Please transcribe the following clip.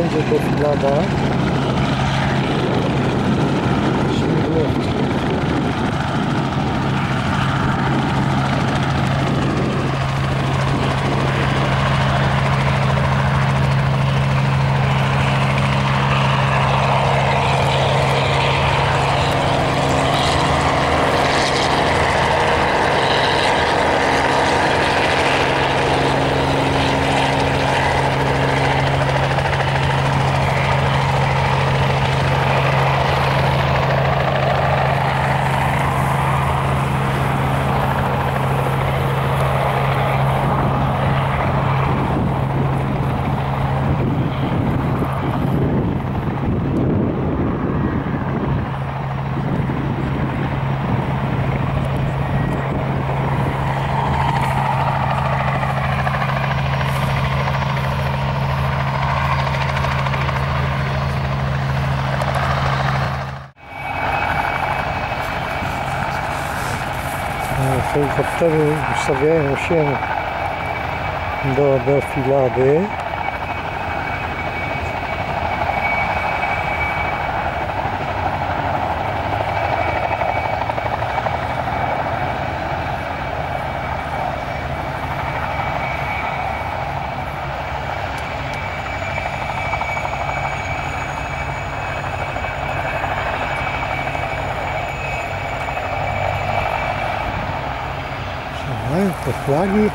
Będzie defilada. Śmigłowców. Helikoptery ustawiają się do defilady. Prague